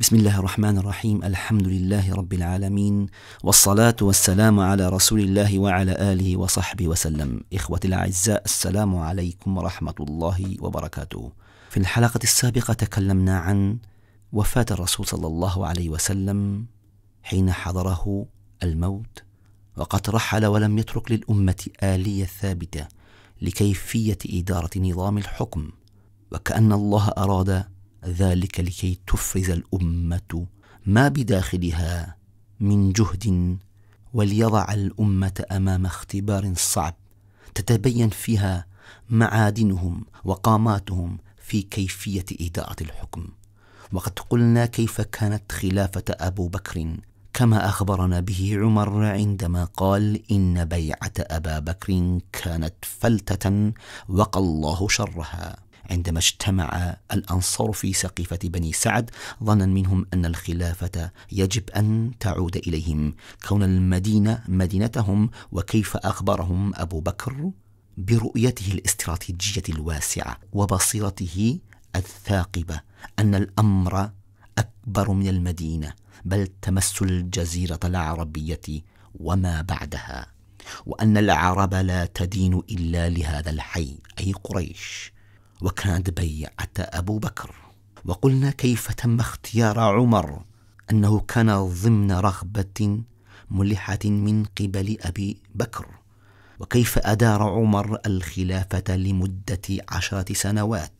بسم الله الرحمن الرحيم الحمد لله رب العالمين والصلاة والسلام على رسول الله وعلى آله وصحبه وسلم إخوة الأعزاء السلام عليكم ورحمة الله وبركاته في الحلقة السابقة تكلمنا عن وفاة الرسول صلى الله عليه وسلم حين حضره الموت وقد رحل ولم يترك للأمة آلية ثابتة لكيفية إدارة نظام الحكم وكأن الله أراد ذلك لكي تفرز الأمة ما بداخلها من جهد وليضع الأمة أمام اختبار صعب تتبين فيها معادنهم وقاماتهم في كيفية إدارة الحكم. وقد قلنا كيف كانت خلافة أبو بكر كما أخبرنا به عمر عندما قال إن بيعة أبا بكر كانت فلتة وقى الله شرها. عندما اجتمع الأنصار في سقيفة بني سعد ظنا منهم أن الخلافة يجب أن تعود إليهم. كون المدينة مدينتهم وكيف أخبرهم أبو بكر؟ برؤيته الاستراتيجية الواسعة وبصيرته الثاقبة أن الأمر أكبر من المدينة بل تمس الجزيرة العربية وما بعدها وأن العرب لا تدين إلا لهذا الحي أي قريش. وكانت بيعة أبو بكر. وقلنا كيف تم اختيار عمر؟ أنه كان ضمن رغبة ملحة من قبل أبي بكر. وكيف أدار عمر الخلافة لمدة عشرة سنوات؟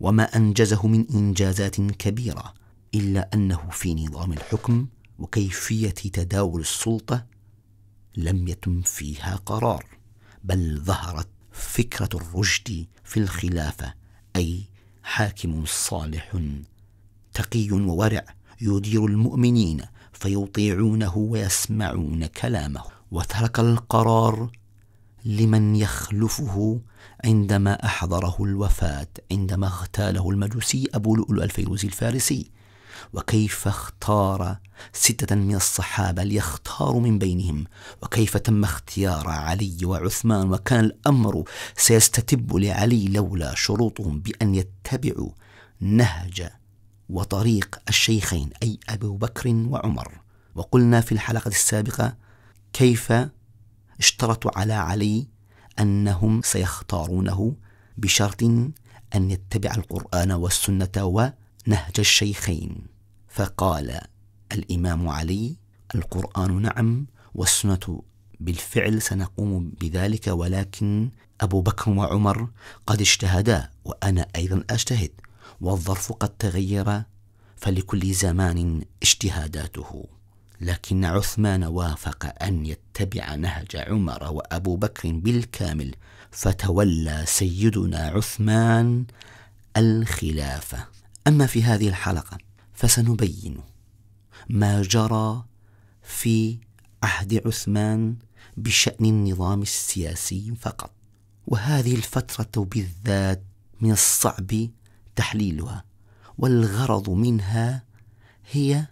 وما أنجزه من إنجازات كبيرة إلا أنه في نظام الحكم وكيفية تداول السلطة لم يتم فيها قرار بل ظهرت فكرة الرشد في الخلافة أي حاكم صالح تقي وورع يدير المؤمنين فيطيعونه ويسمعون كلامه. وترك القرار لمن يخلفه عندما أحضره الوفاة عندما اغتاله المجوسي أبو لؤلؤ الفيروزي الفارسي. وكيف اختار ستة من الصحابة ليختاروا من بينهم وكيف تم اختيار علي وعثمان؟ وكان الأمر سيستتب لعلي لولا شروطهم بأن يتبعوا نهج وطريق الشيخين أي أبو بكر وعمر. وقلنا في الحلقة السابقة كيف اشترطوا على علي أنهم سيختارونه بشرط أن يتبع القرآن والسنة ونهج الشيخين. فقال الإمام علي القرآن نعم والسنة بالفعل سنقوم بذلك ولكن أبو بكر وعمر قد اجتهدا وأنا أيضا أجتهد والظرف قد تغير فلكل زمان اجتهاداته. لكن عثمان وافق أن يتبع نهج عمر وأبو بكر بالكامل فتولى سيدنا عثمان الخلافة. أما في هذه الحلقة فسنبين ما جرى في عهد عثمان بشأن النظام السياسي فقط. وهذه الفترة بالذات من الصعب تحليلها والغرض منها هي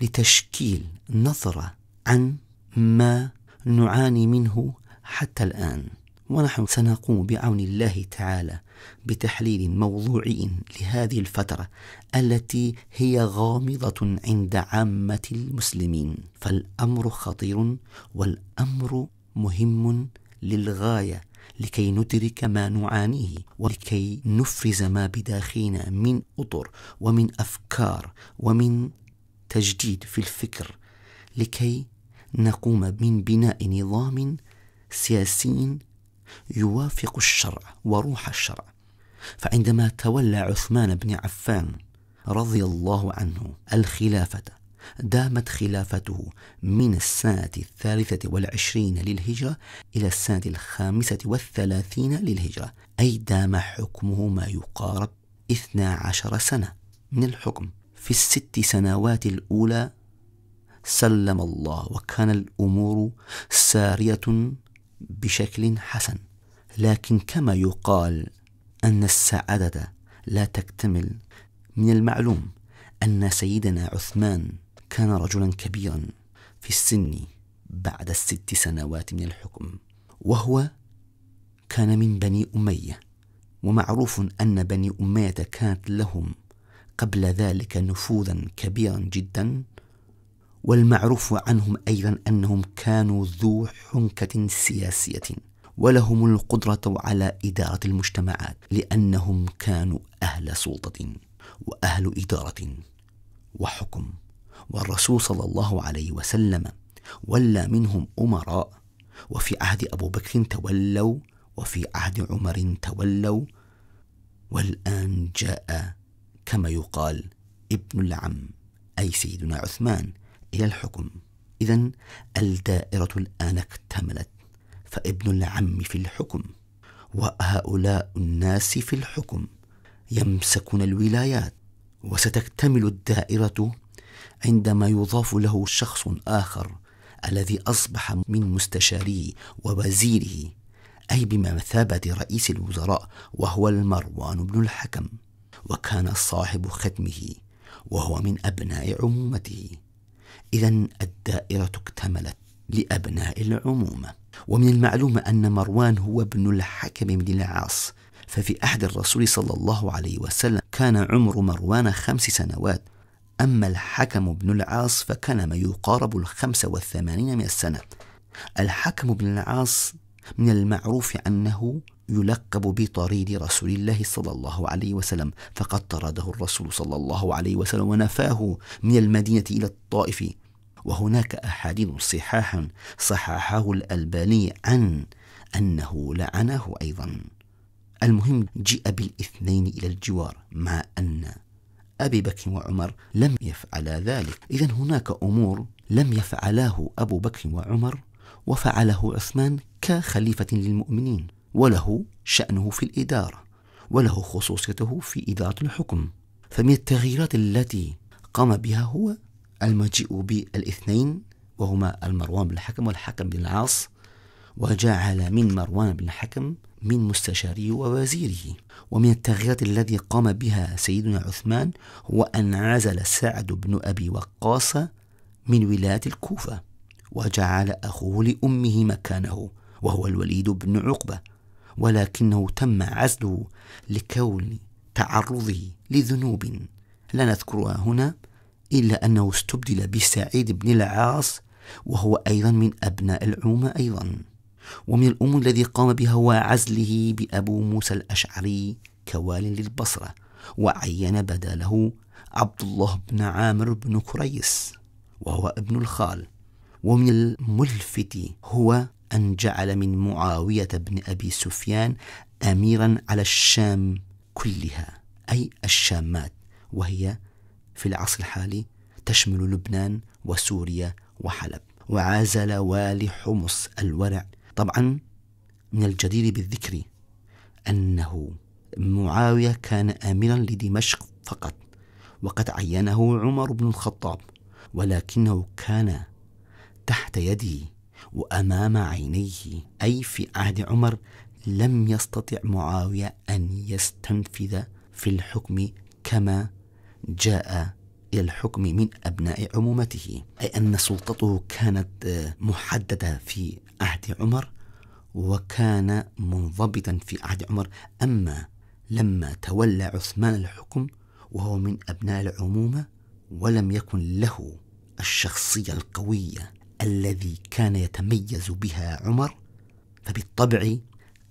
لتشكيل نظرة عن ما نعاني منه حتى الآن. ونحن سنقوم بعون الله تعالى بتحليل موضوعي لهذه الفترة التي هي غامضة عند عامة المسلمين. فالأمر خطير والأمر مهم للغاية لكي ندرك ما نعانيه ولكي نفرز ما بداخلنا من أطر ومن أفكار ومن تجديد في الفكر لكي نقوم من بناء نظام سياسي يوافق الشرع وروح الشرع. فعندما تولى عثمان بن عفان رضي الله عنه الخلافة دامت خلافته من السنة الثالثة والعشرين للهجرة إلى السنة الخامسة والثلاثين للهجرة أي دام حكمه ما يقارب اثنا عشر سنة. من الحكم في الست سنوات الأولى سلم الله وكان الأمور سارية بشكل حسن. لكن كما يقال أن السعادة لا تكتمل. من المعلوم أن سيدنا عثمان كان رجلا كبيرا في السن بعد الست سنوات من الحكم وهو كان من بني أمية. ومعروف أن بني أمية كانت لهم قبل ذلك نفوذا كبيرا جدا. والمعروف عنهم أيضا أنهم كانوا ذو حنكة سياسية ولهم القدرة على إدارة المجتمعات لأنهم كانوا أهل سلطة وأهل إدارة وحكم. والرسول صلى الله عليه وسلم ولى منهم أمراء وفي عهد أبو بكر تولوا وفي عهد عمر تولوا والآن جاء كما يقال ابن العم أي سيدنا عثمان. إلى الحكم. اذا الدائرة الآن اكتملت فابن العم في الحكم وهؤلاء الناس في الحكم يمسكون الولايات وستكتمل الدائرة عندما يضاف له شخص آخر الذي أصبح من مستشاريه ووزيره أي بمثابة رئيس الوزراء وهو المروان بن الحكم وكان صاحب ختمه وهو من أبناء عمومته. إذا الدائرة اكتملت لأبناء العمومه ومن المعلوم أن مروان هو ابن الحكم بن العاص. ففي عهد الرسول صلى الله عليه وسلم كان عمر مروان خمس سنوات. أما الحكم بن العاص فكان ما يقارب الخمسة والثمانين من السنة. الحكم بن العاص من المعروف أنه يلقب بطريد رسول الله صلى الله عليه وسلم فقد طرده الرسول صلى الله عليه وسلم ونفاه من المدينة إلى الطائف. وهناك أحاديث صحاح صححه الألباني عن أنه لعنه أيضا. المهم جيء بالاثنين إلى الجوار مع أن أبي بكر وعمر لم يفعلا ذلك. إذا هناك أمور لم يفعلاه أبو بكر وعمر وفعله عثمان كخليفة للمؤمنين. وله شأنه في الإدارة وله خصوصيته في إدارة الحكم. فمن التغييرات التي قام بها هو المجيء بالإثنين وهما المروان بن الحكم والحكم بن العاص وجعل من مروان بن الحكم من مستشاره ووزيره. ومن التغييرات الذي قام بها سيدنا عثمان هو أن عزل سعد بن أبي وقاص من ولاية الكوفة وجعل أخوه لأمه مكانه وهو الوليد بن عقبة. ولكنه تم عزله لكون تعرضه لذنوب لا نذكرها هنا إلا أنه استبدل بسعيد بن العاص وهو أيضا من أبناء العومة أيضا. ومن الأمور الذي قام بها هو عزله بأبو موسى الأشعري كوال للبصرة وعين بداله عبد الله بن عامر بن كريس وهو ابن الخال. ومن الملفت هو أن جعل من معاوية بن أبي سفيان أميرا على الشام كلها أي الشامات وهي في العصر الحالي تشمل لبنان وسوريا وحلب. وعازل والي حمص الورع. طبعا من الجدير بالذكر أنه معاوية كان آمرا لدمشق فقط وقد عينه عمر بن الخطاب ولكنه كان تحت يده وأمام عينيه أي في عهد عمر لم يستطع معاوية أن يستنفذ في الحكم كما جاء إلى الحكم من أبناء عمومته. أي أن سلطته كانت محددة في عهد عمر وكان منضبطا في عهد عمر. أما لما تولى عثمان الحكم وهو من أبناء العمومة ولم يكن له الشخصية القوية الذي كان يتميز بها عمر فبالطبع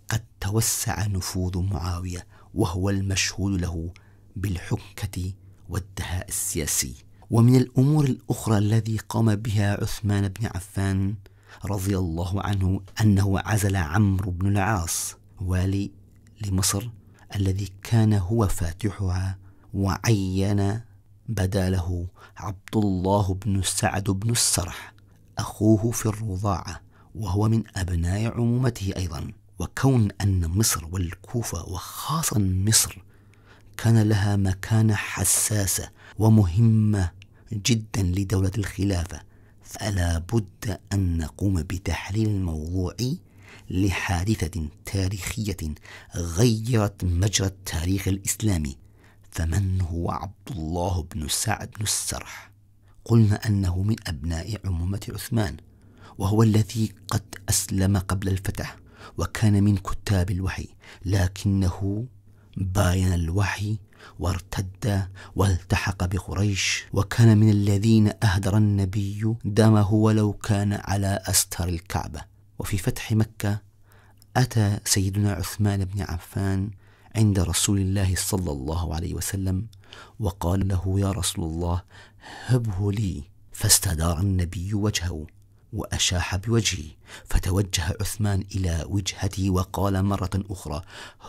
قد توسع نفوذ معاوية وهو المشهود له بالحكة والدهاء السياسي. ومن الأمور الأخرى الذي قام بها عثمان بن عفان رضي الله عنه أنه عزل عمرو بن العاص والي لمصر الذي كان هو فاتحها وعين بداله عبد الله بن سعد بن السرح. أخوه في الرضاعة وهو من أبناء عمومته أيضا. وكون أن مصر والكوفة وخاصة مصر كان لها مكانة حساسة ومهمة جدا لدولة الخلافة فلا بد أن نقوم بتحليل الموضوع لحادثة تاريخية غيرت مجرى التاريخ الإسلامي. فمن هو عبد الله بن سعد بن السرح؟ قلنا أنه من أبناء عمومة عثمان وهو الذي قد أسلم قبل الفتح وكان من كتاب الوحي لكنه باين الوحي وارتد والتحق بقريش وكان من الذين أهدر النبي دمه ولو كان على أستر الكعبة. وفي فتح مكة أتى سيدنا عثمان بن عفان عند رسول الله صلى الله عليه وسلم وقال له يا رسول الله هبه لي فاستدار النبي وجهه وأشاح بوجهه فتوجه عثمان إلى وجهته وقال مرة أخرى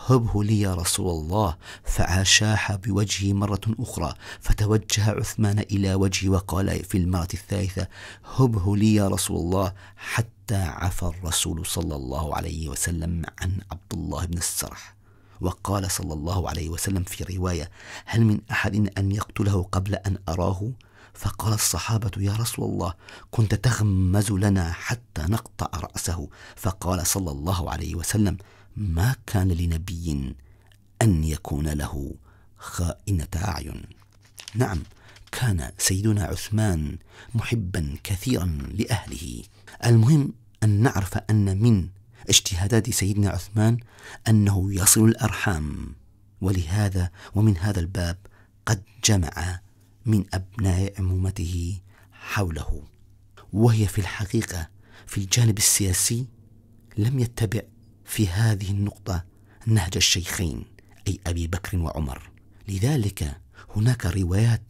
هبه لي يا رسول الله فأشاح بوجهه مرة أخرى فتوجه عثمان إلى وجهه وقال في المرة الثالثة هبه لي يا رسول الله حتى عفى الرسول صلى الله عليه وسلم عن عبد الله بن السرح. وقال صلى الله عليه وسلم في رواية هل من أحد أن يقتله قبل أن أراه؟ فقال الصحابة يا رسول الله كنت تغمز لنا حتى نقطع رأسه. فقال صلى الله عليه وسلم ما كان لنبي أن يكون له خائنة أعين. نعم كان سيدنا عثمان محبا كثيرا لأهله. المهم أن نعرف أن من اجتهادات سيدنا عثمان أنه يصل الأرحام. ولهذا ومن هذا الباب قد جمع من أبناء عمومته حوله. وهي في الحقيقة في الجانب السياسي لم يتبع في هذه النقطة نهج الشيخين أي أبي بكر وعمر. لذلك هناك روايات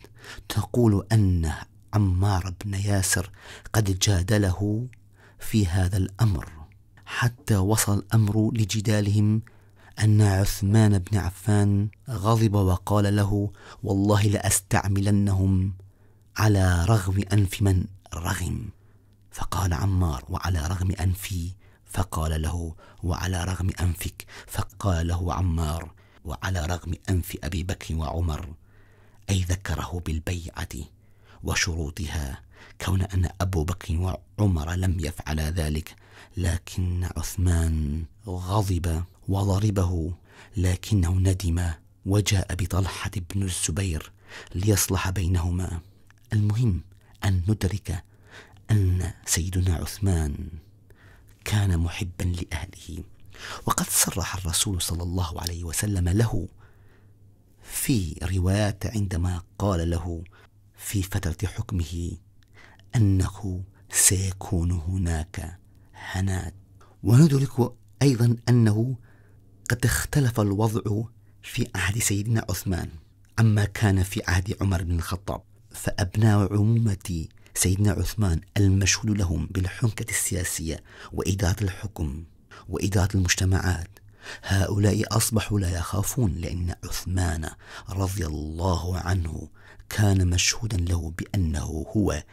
تقول أن عمار بن ياسر قد جادله في هذا الأمر حتى وصل الأمر لجدالهم أن عثمان بن عفان غضب وقال له والله لأستعملنهم على رغم أنف من رغم. فقال عمار وعلى رغم أنفي. فقال له وعلى رغم أنفك. فقال له عمار وعلى رغم أنف أبي بكر وعمر. أي ذكره بالبيعة وشروطها كون أن أبو بكر وعمر لم يفعل ذلك لكن عثمان غضب. وضربه لكنه ندم وجاء بطلحة بن الزبير ليصلح بينهما. المهم أن ندرك أن سيدنا عثمان كان محبا لأهله وقد صرح الرسول صلى الله عليه وسلم له في روايات عندما قال له في فترة حكمه أنه سيكون هناك هنات وندرك أيضا أنه قد اختلف الوضع في عهد سيدنا عثمان عما كان في عهد عمر بن الخطاب فأبناء عمومة سيدنا عثمان المشهود لهم بالحنكة السياسية وإدارة الحكم وإدارة المجتمعات. هؤلاء أصبحوا لا يخافون لأن عثمان رضي الله عنه كان مشهودا له بأنه هو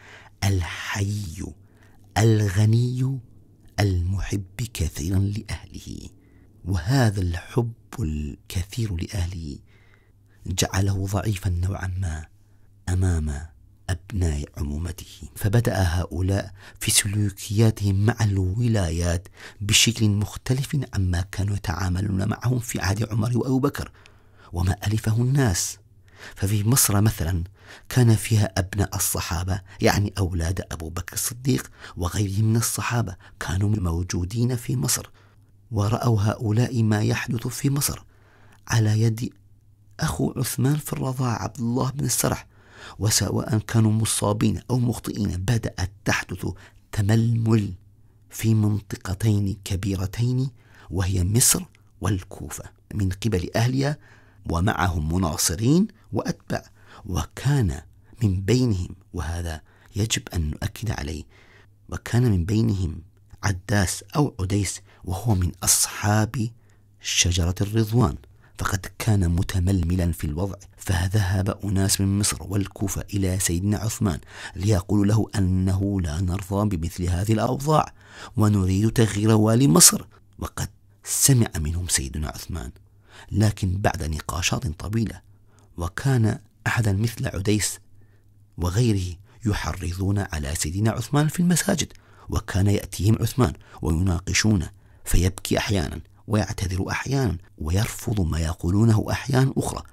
الحي الغني المحب كثيرا لأهله. وهذا الحب الكثير لأهله جعله ضعيفا نوعا ما أمام أبناء عمومته. فبدأ هؤلاء في سلوكياتهم مع الولايات بشكل مختلف عما كانوا يتعاملون معهم في عهد عمر وأبو بكر وما ألفه الناس. ففي مصر مثلا كان فيها أبناء الصحابة يعني أولاد أبو بكر الصديق وغيرهم من الصحابة كانوا موجودين في مصر. ورأوا هؤلاء ما يحدث في مصر على يد أخو عثمان في الرضاعة عبد الله بن السرح وسواء كانوا مصابين أو مخطئين بدأت تحدث تململ في منطقتين كبيرتين وهي مصر والكوفة من قبل أهلها ومعهم مناصرين وأتباع وكان من بينهم وهذا يجب أن نؤكد عليه وكان من بينهم عداس أو عديس وهو من أصحاب شجرة الرضوان فقد كان متململا في الوضع فذهب أناس من مصر والكوفة إلى سيدنا عثمان ليقولوا له أنه لا نرضى بمثل هذه الأوضاع ونريد تغيير والي مصر. وقد سمع منهم سيدنا عثمان لكن بعد نقاشات طويلة وكان أحدا مثل عديس وغيره يحرضون على سيدنا عثمان في المساجد. وكان يأتيهم عثمان ويناقشونه فيبكي أحيانا ويعتذر أحيانا ويرفض ما يقولونه أحيانا أخرى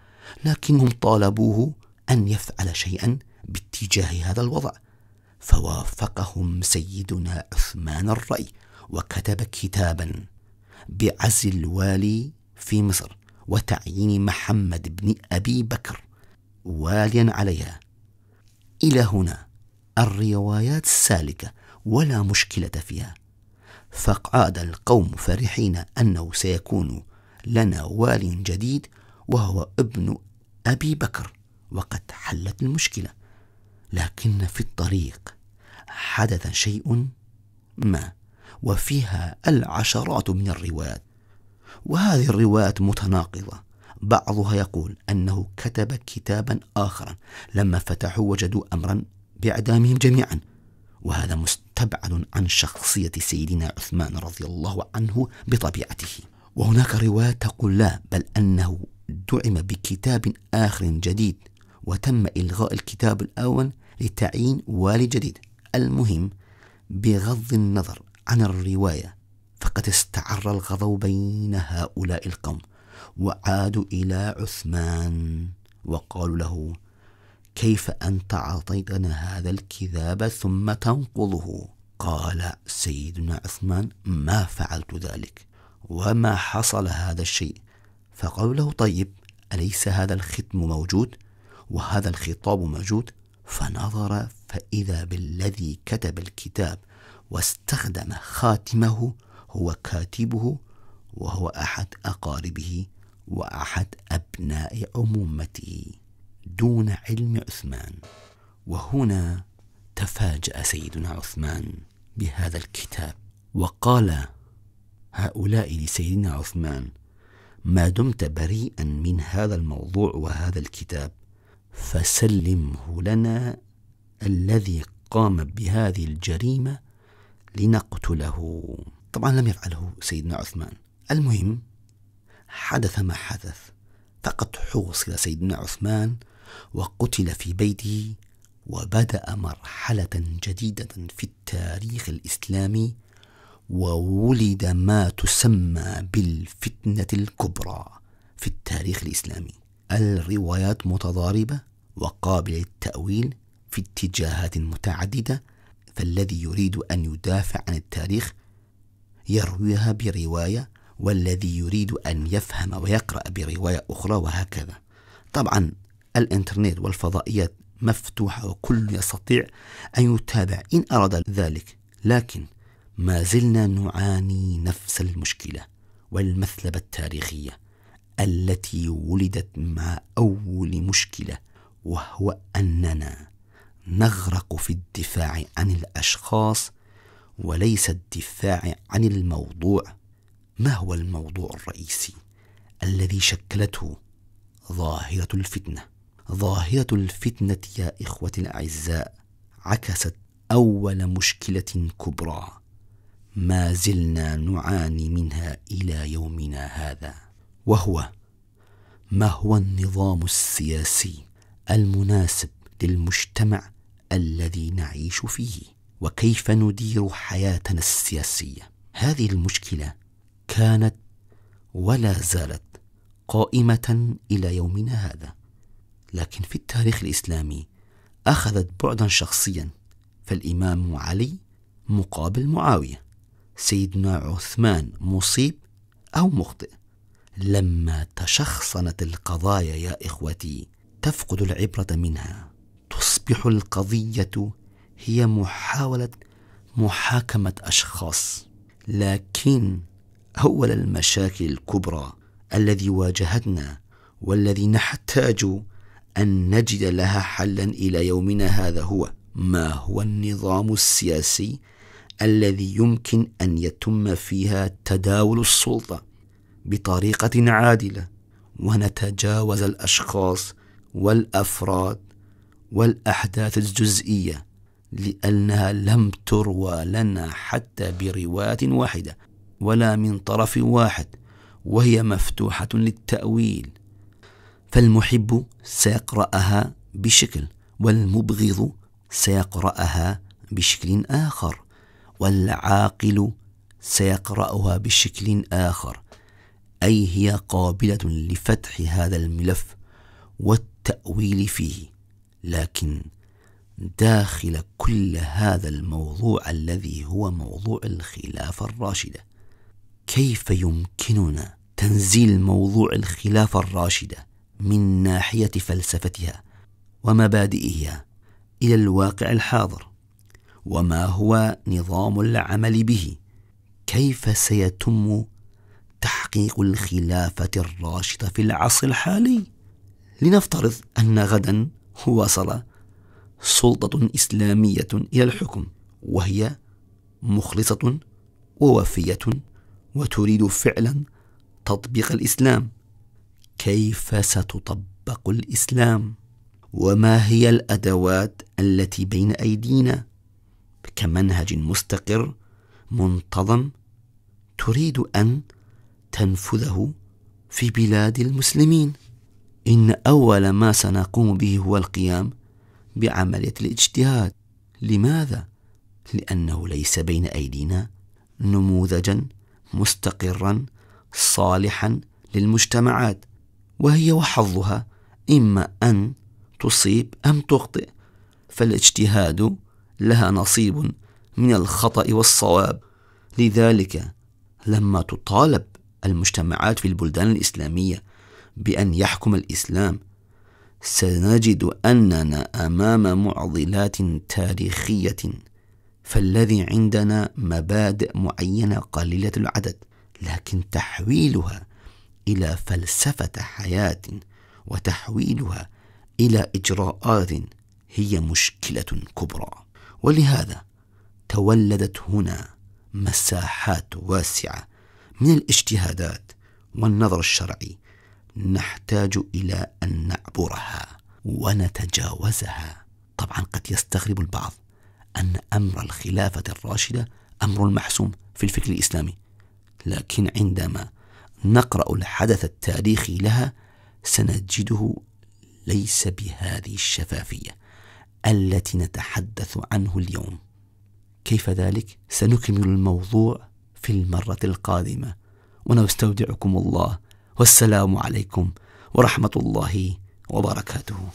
لكنهم طالبوه أن يفعل شيئا باتجاه هذا الوضع. فوافقهم سيدنا عثمان الرأي وكتب كتابا بعزل الوالي في مصر وتعيين محمد بن أبي بكر واليا عليها. إلى هنا الروايات سالكة ولا مشكلة فيها. فقعد القوم فرحين أنه سيكون لنا وال جديد وهو ابن أبي بكر وقد حلت المشكلة. لكن في الطريق حدث شيء ما وفيها العشرات من الروايات وهذه الروايات متناقضة. بعضها يقول أنه كتب كتابا آخرا لما فتحوا وجدوا أمرا بإعدامهم جميعا. وهذا مستبعد عن شخصية سيدنا عثمان رضي الله عنه بطبيعته. وهناك رواية تقول لا بل أنه دعم بكتاب آخر جديد وتم إلغاء الكتاب الأول لتعيين والي جديد. المهم بغض النظر عن الرواية فقد استعر الغضب بين هؤلاء القوم وعادوا إلى عثمان وقالوا له كيف أنت أعطيتنا هذا الكتاب ثم تنقضه؟ قال سيدنا عثمان ما فعلت ذلك وما حصل هذا الشيء؟ فقالوا له طيب أليس هذا الختم موجود؟ وهذا الخطاب موجود؟ فنظر فإذا بالذي كتب الكتاب واستخدم خاتمه هو كاتبه وهو أحد أقاربه وأحد أبناء عمومته دون علم عثمان. وهنا تفاجأ سيدنا عثمان بهذا الكتاب وقال هؤلاء لسيدنا عثمان ما دمت بريئا من هذا الموضوع وهذا الكتاب فسلمه لنا الذي قام بهذه الجريمة لنقتله. طبعا لم يفعله سيدنا عثمان. المهم حدث ما حدث فقد حوصل سيدنا عثمان وقتل في بيته وبدأ مرحلة جديدة في التاريخ الإسلامي وولد ما تسمى بالفتنة الكبرى في التاريخ الإسلامي. الروايات متضاربة وقابلة للتأويل في اتجاهات متعددة فالذي يريد أن يدافع عن التاريخ يرويها برواية والذي يريد أن يفهم ويقرأ برواية أخرى وهكذا. طبعا الإنترنت والفضائيات مفتوحة وكل يستطيع أن يتابع إن أراد ذلك لكن ما زلنا نعاني نفس المشكلة والمثلبة التاريخية التي ولدت مع أول مشكلة وهو أننا نغرق في الدفاع عن الأشخاص وليس الدفاع عن الموضوع. ما هو الموضوع الرئيسي الذي شكلته ظاهرة الفتنة؟ ظاهرة الفتنة يا اخوتي الأعزاء عكست أول مشكلة كبرى. ما زلنا نعاني منها إلى يومنا هذا وهو ما هو النظام السياسي المناسب للمجتمع الذي نعيش فيه وكيف ندير حياتنا السياسية. هذه المشكلة كانت ولا زالت قائمة إلى يومنا هذا. لكن في التاريخ الإسلامي أخذت بعدا شخصيا فالإمام علي مقابل معاوية سيدنا عثمان مصيب أو مخطئ. لما تشخصنت القضايا يا إخوتي تفقد العبرة منها. تصبح القضية هي محاولة محاكمة أشخاص لكن أول المشاكل الكبرى الذي واجهتنا والذي نحتاج أن نجد لها حلا إلى يومنا هذا هو. ما هو النظام السياسي الذي يمكن أن يتم فيها تداول السلطة بطريقة عادلة ونتجاوز الأشخاص والأفراد والأحداث الجزئية لأنها لم تروى لنا حتى برواية واحدة ولا من طرف واحد وهي مفتوحة للتأويل. فالمحب سيقرأها بشكل والمبغض سيقرأها بشكل آخر والعاقل سيقرأها بشكل آخر. أي هي قابلة لفتح هذا الملف والتأويل فيه لكن داخل كل هذا الموضوع الذي هو موضوع الخلافة الراشدة. كيف يمكننا تنزيل موضوع الخلافة الراشدة؟ من ناحية فلسفتها ومبادئها إلى الواقع الحاضر وما هو نظام العمل به كيف سيتم تحقيق الخلافة الراشدة في العصر الحالي؟ لنفترض أن غدا وصل سلطة إسلامية إلى الحكم وهي مخلصة ووفية وتريد فعلا تطبيق الإسلام. كيف ستطبق الإسلام؟ وما هي الأدوات التي بين أيدينا؟ كمنهج مستقر منتظم تريد أن تنفذه في بلاد المسلمين. إن أول ما سنقوم به هو القيام بعملية الاجتهاد. لماذا؟ لأنه ليس بين أيدينا نموذجا مستقرا صالحا للمجتمعات. وهي وحظها إما أن تصيب أم تخطئ. فالاجتهاد لها نصيب من الخطأ والصواب. لذلك لما تطالب المجتمعات في البلدان الإسلامية بأن يحكم الإسلام سنجد أننا أمام معضلات تاريخية فالذي عندنا مبادئ معينة قليلة العدد لكن تحويلها إلى فلسفة حياة وتحويلها إلى إجراءات هي مشكلة كبرى. ولهذا تولدت هنا مساحات واسعة من الاجتهادات والنظر الشرعي نحتاج إلى أن نعبرها ونتجاوزها. طبعا قد يستغرب البعض أن أمر الخلافة الراشدة أمر محسوم في الفكر الإسلامي لكن عندما نقرأ الحدث التاريخي لها سنجده ليس بهذه الشفافية التي نتحدث عنه اليوم. كيف ذلك؟ سنكمل الموضوع في المرة القادمة. ونستودعكم الله. والسلام عليكم ورحمة الله وبركاته.